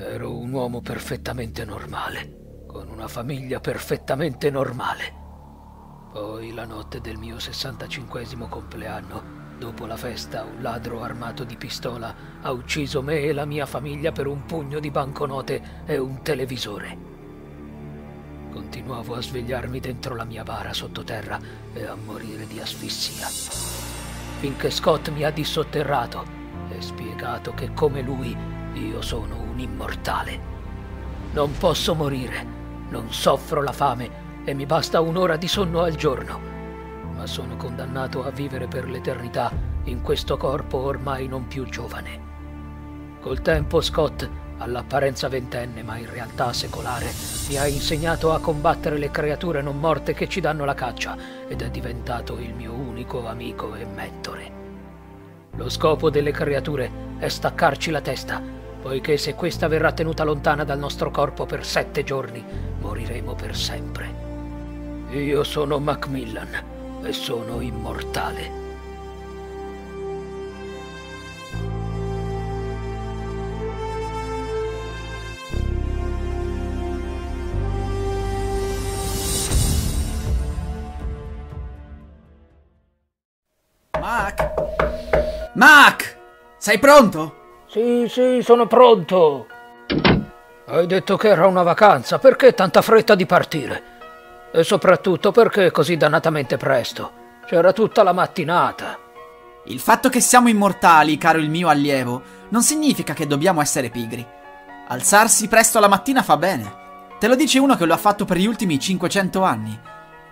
Ero un uomo perfettamente normale, con una famiglia perfettamente normale. Poi la notte del mio 65 compleanno, dopo la festa, un ladro armato di pistola ha ucciso me e la mia famiglia per un pugno di banconote e un televisore. Continuavo a svegliarmi dentro la mia bara sottoterra e a morire di asfissia. Finché Scott mi ha dissotterrato e spiegato che come lui io sono un immortale. Non posso morire, non soffro la fame e mi basta un'ora di sonno al giorno. Ma sono condannato a vivere per l'eternità in questo corpo ormai non più giovane. Col tempo Scott all'apparenza ventenne ma in realtà secolare, mi ha insegnato a combattere le creature non morte che ci danno la caccia ed è diventato il mio unico amico e mentore. Lo scopo delle creature è staccarci la testa, poiché se questa verrà tenuta lontana dal nostro corpo per sette giorni, moriremo per sempre. Io sono Macmillan e sono immortale. Mac? Mac! Sei pronto? Sì, sì, sono pronto. Hai detto che era una vacanza, perché tanta fretta di partire? E soprattutto perché così dannatamente presto? C'era tutta la mattinata. Il fatto che siamo immortali, caro il mio allievo, non significa che dobbiamo essere pigri. Alzarsi presto la mattina fa bene. Te lo dice uno che lo ha fatto per gli ultimi 500 anni.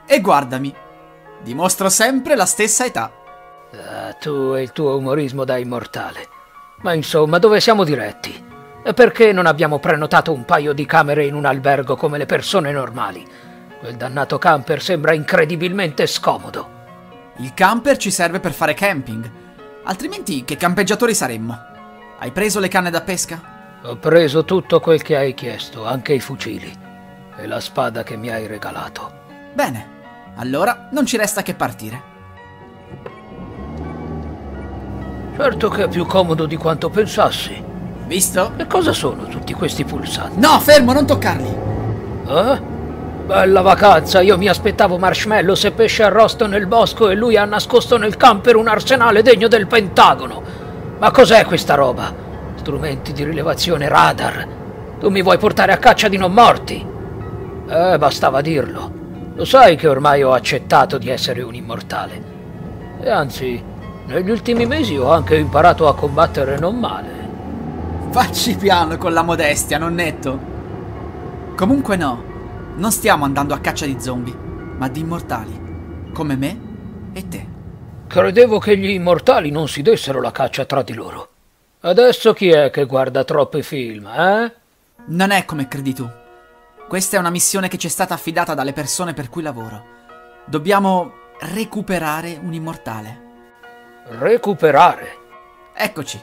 E guardami, dimostro sempre la stessa età. Ah, tu e il tuo umorismo da immortale. Ma insomma, dove siamo diretti? E perché non abbiamo prenotato un paio di camere in un albergo come le persone normali? Quel dannato camper sembra incredibilmente scomodo. Il camper ci serve per fare camping. Altrimenti che campeggiatori saremmo? Hai preso le canne da pesca? Ho preso tutto quel che hai chiesto, anche i fucili. E la spada che mi hai regalato. Bene, allora non ci resta che partire. Certo che è più comodo di quanto pensassi. Visto? E cosa sono tutti questi pulsanti? No, fermo, non toccarli! Eh? Bella vacanza, io mi aspettavo marshmallows e pesce arrosto nel bosco e lui ha nascosto nel camper un arsenale degno del Pentagono. Ma cos'è questa roba? Strumenti di rilevazione radar. Tu mi vuoi portare a caccia di non morti? Eh, bastava dirlo. Lo sai che ormai ho accettato di essere un immortale. E anzi, negli ultimi mesi ho anche imparato a combattere non male. Facci piano con la modestia, nonnetto. Comunque no, non stiamo andando a caccia di zombie, ma di immortali, come me e te. Credevo che gli immortali non si dessero la caccia tra di loro. Adesso chi è che guarda troppi film, eh? Non è come credi tu. Questa è una missione che ci è stata affidata dalle persone per cui lavoro. Dobbiamo recuperare un immortale. Recuperare. Eccoci.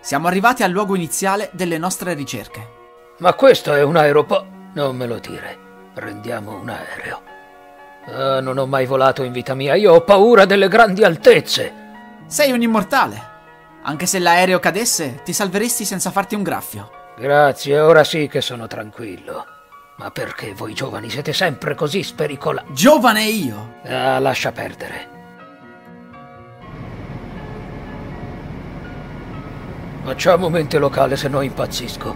Siamo arrivati al luogo iniziale delle nostre ricerche. Ma questo è un aeroporto. Non me lo dire. Prendiamo un aereo. Ah, non ho mai volato in vita mia. Io ho paura delle grandi altezze. Sei un immortale. Anche se l'aereo cadesse, ti salveresti senza farti un graffio. Grazie, ora sì che sono tranquillo. Ma perché voi giovani siete sempre così spericolati? Giovane io! Ah, lascia perdere. Facciamo mente locale se no impazzisco.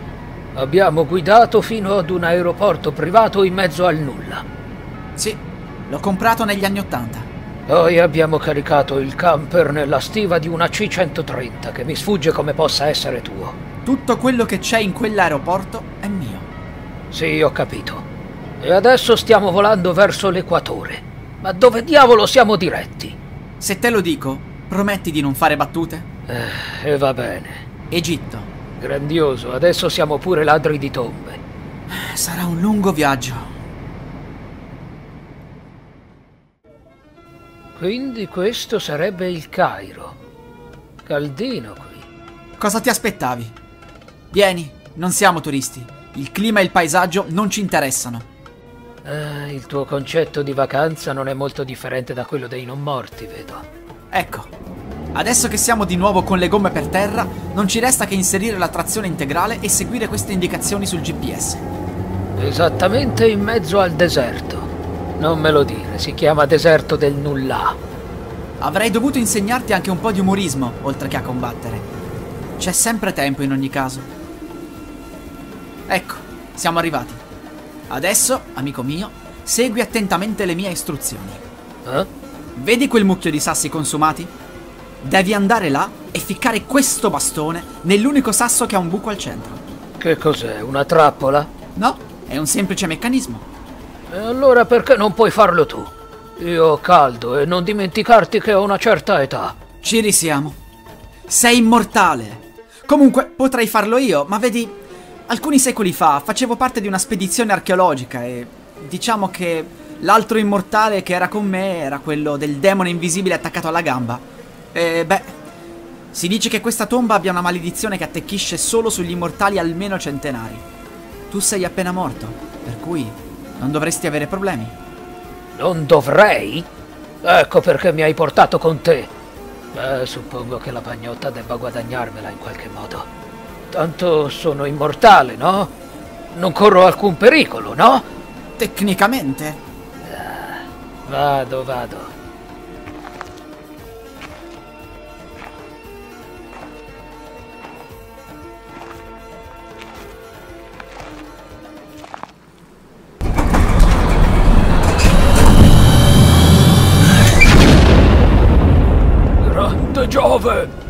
Abbiamo guidato fino ad un aeroporto privato in mezzo al nulla. Sì, l'ho comprato negli anni Ottanta. Poi abbiamo caricato il camper nella stiva di una C-130 che mi sfugge come possa essere tuo. Tutto quello che c'è in quell'aeroporto è mio. Sì, ho capito. E adesso stiamo volando verso l'equatore. Ma dove diavolo siamo diretti? Se te lo dico, prometti di non fare battute? Eh, e va bene. Egitto. Grandioso, adesso siamo pure ladri di tombe. Sarà un lungo viaggio. Quindi questo sarebbe il Cairo. Caldino qui. Cosa ti aspettavi? Vieni, non siamo turisti. Il clima e il paesaggio non ci interessano. Ah, il tuo concetto di vacanza non è molto differente da quello dei non morti, vedo. Ecco, Adesso che siamo di nuovo con le gomme per terra, non ci resta che inserire la trazione integrale e seguire queste indicazioni sul GPS. Esattamente in mezzo al deserto. Non me lo dire, si chiama deserto del nulla. Avrei dovuto insegnarti anche un po' di umorismo, oltre che a combattere. C'è sempre tempo in ogni caso. Ecco, siamo arrivati. Adesso, amico mio, segui attentamente le mie istruzioni. Eh? Vedi quel mucchio di sassi consumati? Devi andare là e ficcare questo bastone nell'unico sasso che ha un buco al centro. Che cos'è? Una trappola? No, è un semplice meccanismo. E allora perché non puoi farlo tu? Io ho caldo e non dimenticarti che ho una certa età. Ci risiamo. Sei immortale. Comunque, potrei farlo io, ma vedi, alcuni secoli fa facevo parte di una spedizione archeologica e diciamo che l'altro immortale che era con me era quello del demone invisibile attaccato alla gamba. E beh, si dice che questa tomba abbia una maledizione che attecchisce solo sugli immortali almeno centenari. Tu sei appena morto, per cui non dovresti avere problemi. Non dovrei? Ecco perché mi hai portato con te. Beh, suppongo che la pagnotta debba guadagnarmela in qualche modo. Tanto sono immortale, no? Non corro alcun pericolo, no? Tecnicamente. Vado, vado. Verhoeven!